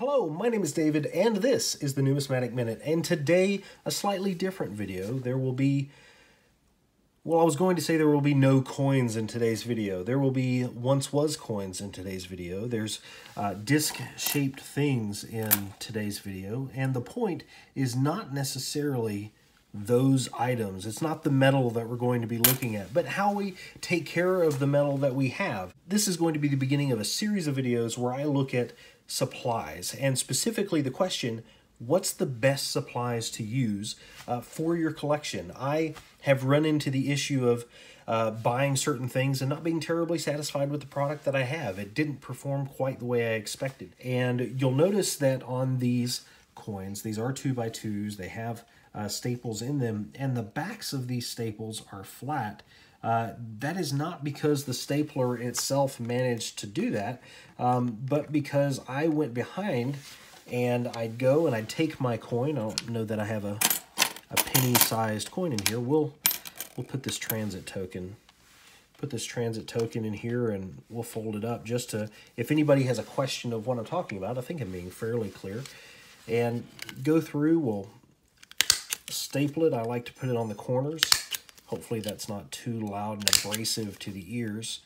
Hello, my name is David, and this is the Numismatic Minute. And today, a slightly different video. There will be, well, I was going to say there will be no coins in today's video. There will be once was coins in today's video. There's uh, disc-shaped things in today's video, and the point is not necessarily those items. It's not the metal that we're going to be looking at, but how we take care of the metal that we have. This is going to be the beginning of a series of videos where I look at supplies, and specifically the question, what's the best supplies to use uh, for your collection? I have run into the issue of uh, buying certain things and not being terribly satisfied with the product that I have. It didn't perform quite the way I expected. And you'll notice that on these coins, these are 2 by 2s they have uh, staples in them, and the backs of these staples are flat. Uh, that is not because the stapler itself managed to do that, um, but because I went behind and I'd go and I'd take my coin. I don't know that I have a, a penny-sized coin in here. We'll, we'll put this transit token put this transit token in here and we'll fold it up just to, if anybody has a question of what I'm talking about, I think I'm being fairly clear. And go through, we'll staple it. I like to put it on the corners. Hopefully that's not too loud and abrasive to the ears.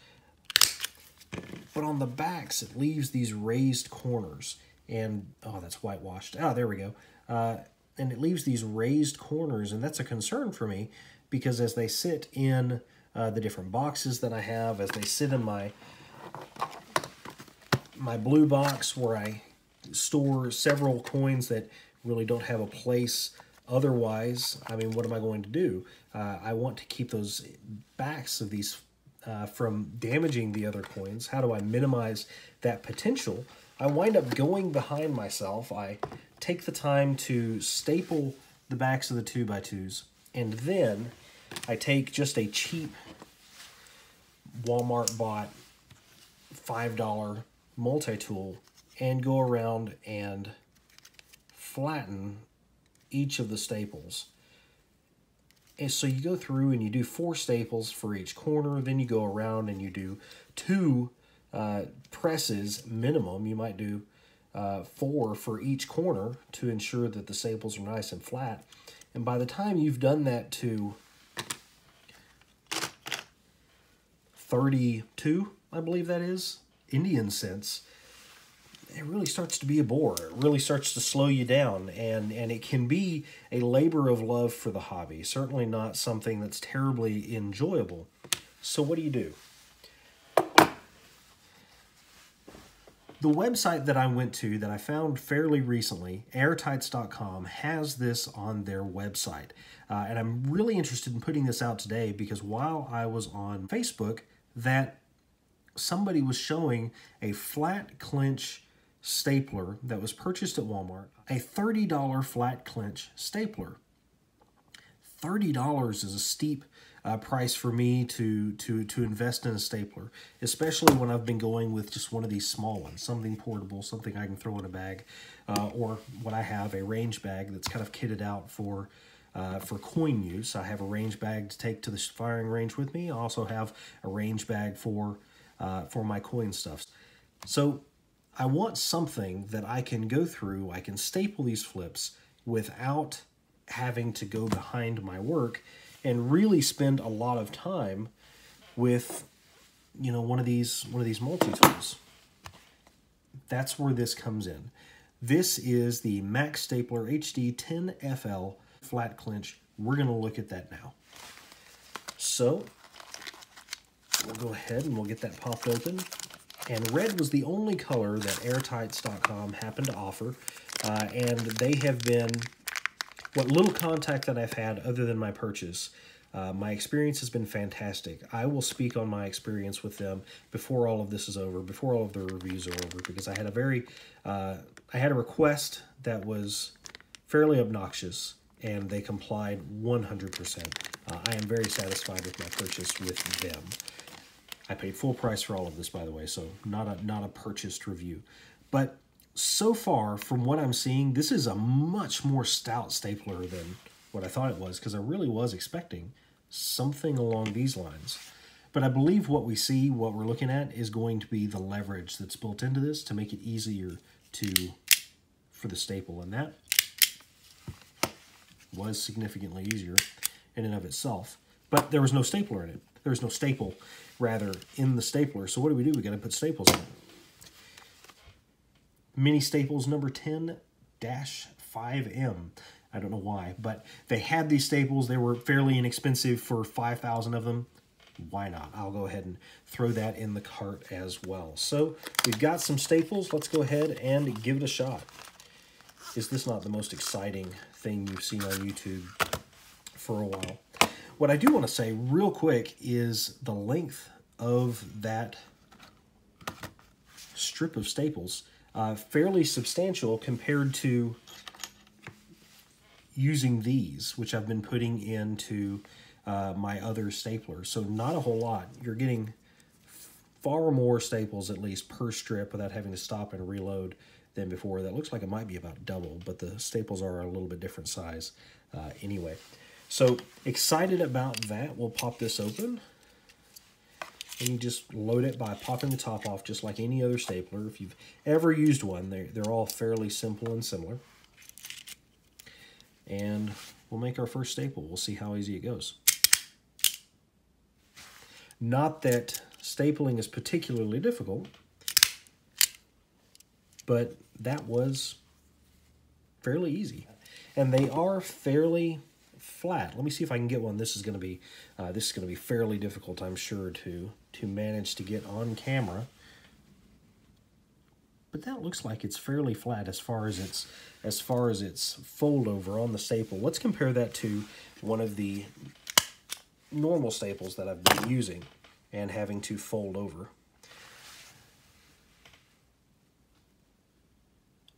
But on the backs, it leaves these raised corners. And, oh, that's whitewashed. Oh, there we go. Uh, and it leaves these raised corners, and that's a concern for me because as they sit in uh, the different boxes that I have, as they sit in my my blue box where I store several coins that really don't have a place Otherwise, I mean, what am I going to do? Uh, I want to keep those backs of these uh, from damaging the other coins. How do I minimize that potential? I wind up going behind myself. I take the time to staple the backs of the 2x2s, and then I take just a cheap Walmart bought $5 multi-tool and go around and flatten each of the staples. And so you go through and you do four staples for each corner, then you go around and you do two uh, presses minimum. You might do uh, four for each corner to ensure that the staples are nice and flat. And by the time you've done that to 32, I believe that is, Indian cents, it really starts to be a bore. It really starts to slow you down, and and it can be a labor of love for the hobby. Certainly not something that's terribly enjoyable. So what do you do? The website that I went to that I found fairly recently, airtites.com, has this on their website. Uh, and I'm really interested in putting this out today because while I was on Facebook, that somebody was showing a flat clinch stapler that was purchased at Walmart, a $30 flat clinch stapler. $30 is a steep uh, price for me to, to, to invest in a stapler, especially when I've been going with just one of these small ones, something portable, something I can throw in a bag, uh, or what I have, a range bag that's kind of kitted out for uh, for coin use. I have a range bag to take to the firing range with me. I also have a range bag for, uh, for my coin stuff. So I want something that I can go through, I can staple these flips without having to go behind my work and really spend a lot of time with you know one of these one of these multi-tools. That's where this comes in. This is the Max Stapler HD 10FL flat clinch. We're going to look at that now. So we'll go ahead and we'll get that popped open and red was the only color that airtites.com happened to offer, uh, and they have been, what little contact that I've had other than my purchase, uh, my experience has been fantastic. I will speak on my experience with them before all of this is over, before all of the reviews are over, because I had a very, uh, I had a request that was fairly obnoxious, and they complied 100%. Uh, I am very satisfied with my purchase with them. I paid full price for all of this, by the way, so not a, not a purchased review. But so far, from what I'm seeing, this is a much more stout stapler than what I thought it was, because I really was expecting something along these lines. But I believe what we see, what we're looking at, is going to be the leverage that's built into this to make it easier to for the staple, and that was significantly easier in and of itself. But there was no stapler in it. There was no staple, rather, in the stapler. So what do we do? We got to put staples in. Mini staples number 10 5M. I don't know why, but they had these staples. They were fairly inexpensive for 5,000 of them. Why not? I'll go ahead and throw that in the cart as well. So we've got some staples. Let's go ahead and give it a shot. Is this not the most exciting thing you've seen on YouTube for a while? What I do want to say real quick is the length of that strip of staples. Uh, fairly substantial compared to using these, which I've been putting into uh, my other staplers. So not a whole lot. You're getting far more staples, at least, per strip without having to stop and reload than before. That looks like it might be about double, but the staples are a little bit different size uh, anyway. So excited about that. We'll pop this open. And you just load it by popping the top off just like any other stapler. If you've ever used one, they're, they're all fairly simple and similar and we'll make our first staple. We'll see how easy it goes. Not that stapling is particularly difficult, but that was fairly easy. And they are fairly flat. Let me see if I can get one. This is going to be uh, this is going to be fairly difficult, I'm sure, to to manage to get on camera but that looks like it's fairly flat as far as its as far as its fold over on the staple. Let's compare that to one of the normal staples that I've been using and having to fold over.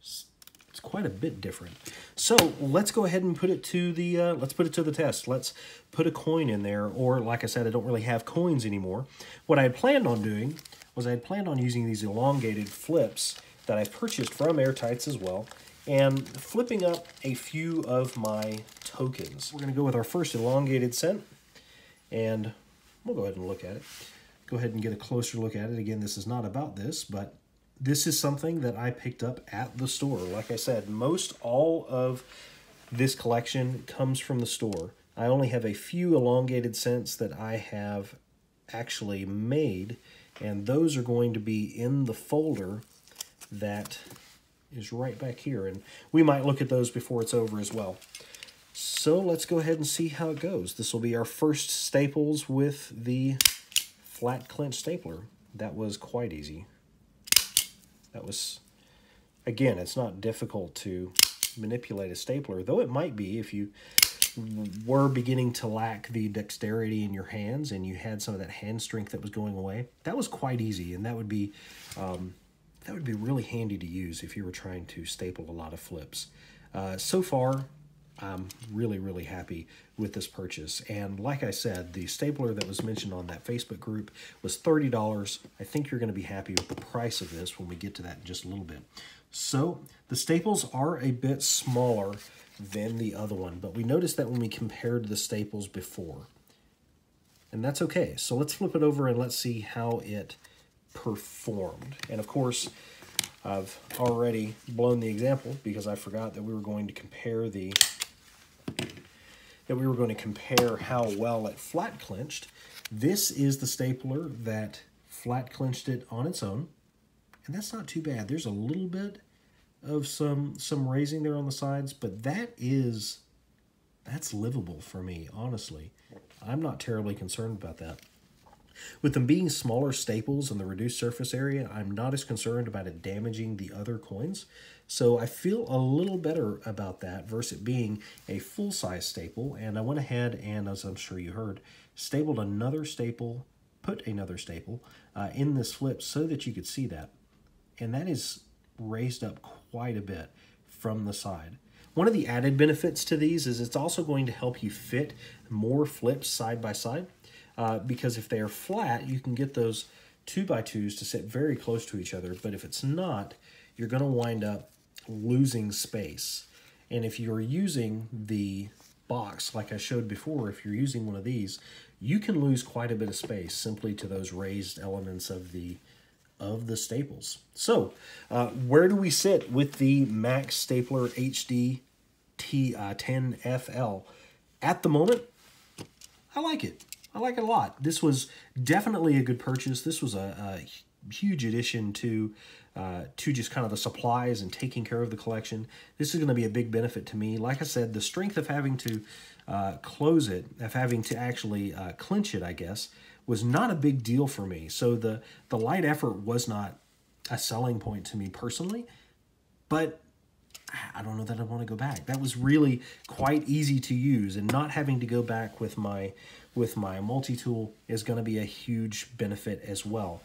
It's quite a bit different. So let's go ahead and put it to the uh, let's put it to the test. Let's put a coin in there, or like I said, I don't really have coins anymore. What I had planned on doing was I had planned on using these elongated flips that I've purchased from Airtites as well, and flipping up a few of my tokens. We're going to go with our first elongated cent, and we'll go ahead and look at it. Go ahead and get a closer look at it. Again, this is not about this, but this is something that I picked up at the store. Like I said, most all of this collection comes from the store. I only have a few elongated cents that I have actually made, and those are going to be in the folder that is right back here. And we might look at those before it's over as well. So let's go ahead and see how it goes. This will be our first staples with the flat clinch stapler. That was quite easy. That was, again, it's not difficult to manipulate a stapler, though it might be if you were beginning to lack the dexterity in your hands and you had some of that hand strength that was going away. That was quite easy, and that would be um, that would be really handy to use if you were trying to staple a lot of flips. Uh, so far, I'm really, really happy with this purchase. And like I said, the stapler that was mentioned on that Facebook group was $30. I think you're going to be happy with the price of this when we get to that in just a little bit. So the staples are a bit smaller than the other one, but we noticed that when we compared the staples before. And that's okay. So let's flip it over and let's see how it performed. And of course, I've already blown the example because I forgot that we were going to compare the that we were going to compare how well it flat clinched. This is the stapler that flat clinched it on its own. And that's not too bad. There's a little bit of some some raising there on the sides, but that is that's livable for me, honestly. I'm not terribly concerned about that. With them being smaller staples and the reduced surface area, I'm not as concerned about it damaging the other coins. So I feel a little better about that versus it being a full-size staple. And I went ahead and, as I'm sure you heard, stapled another staple, put another staple uh, in this flip so that you could see that. And that is raised up quite a bit from the side. One of the added benefits to these is it's also going to help you fit more flips side by side uh, because if they are flat, you can get those two by twos to sit very close to each other. But if it's not, you're going to wind up losing space. And if you're using the box, like I showed before, if you're using one of these, you can lose quite a bit of space simply to those raised elements of the of the staples. So, uh, where do we sit with the Max Stapler HD T10FL? Uh, At the moment, I like it. I like it a lot. This was definitely a good purchase. This was a, a huge addition to uh, to just kind of the supplies and taking care of the collection. This is going to be a big benefit to me. Like I said, the strength of having to uh, close it, of having to actually uh, clinch it, I guess, was not a big deal for me. So the, the light effort was not a selling point to me personally, but I don't know that I want to go back. That was really quite easy to use and not having to go back with my with my multi-tool is going to be a huge benefit as well.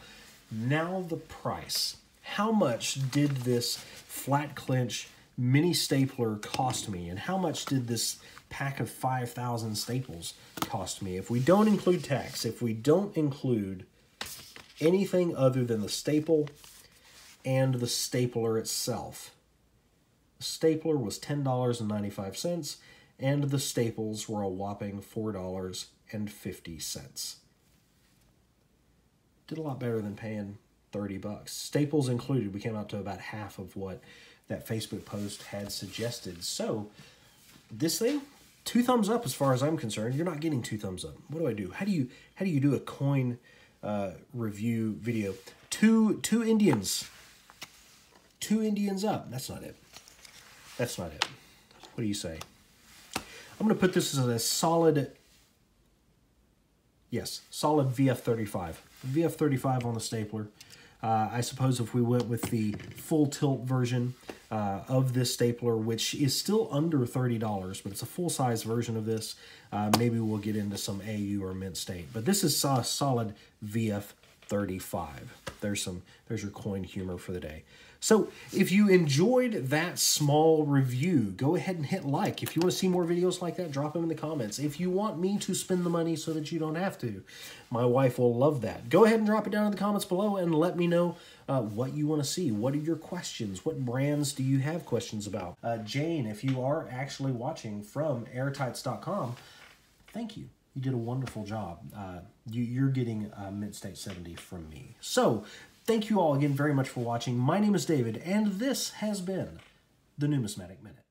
Now the price. How much did this flat clinch mini stapler cost me and how much did this pack of 5,000 staples cost me. If we don't include tax, if we don't include anything other than the staple and the stapler itself, the stapler was $10.95 and the staples were a whopping $4.50. Did a lot better than paying 30 bucks. Staples included, we came out to about half of what that Facebook post had suggested. So, this thing two thumbs up as far as I'm concerned. You're not getting two thumbs up. What do I do? How do you how do you do a coin uh, review video? Two two Indians. Two Indians up. That's not it. That's not it. What do you say? I'm going to put this as a solid, yes, solid VF35. VF35 on the stapler. Uh, I suppose if we went with the full tilt version uh, of this stapler, which is still under $30, but it's a full-size version of this, uh, maybe we'll get into some AU or mint state. But this is a solid VF 35. There's some there's your coin humor for the day. So if you enjoyed that small review, go ahead and hit like. If you want to see more videos like that, drop them in the comments. If you want me to spend the money so that you don't have to, my wife will love that. Go ahead and drop it down in the comments below and let me know uh, what you want to see. What are your questions? What brands do you have questions about? Uh, Jane, if you are actually watching from airtites.com, thank you. You did a wonderful job. Uh, you, are getting Mint State 70 from me. So, thank you all again very much for watching. My name is David, and this has been the Numismatic Minute.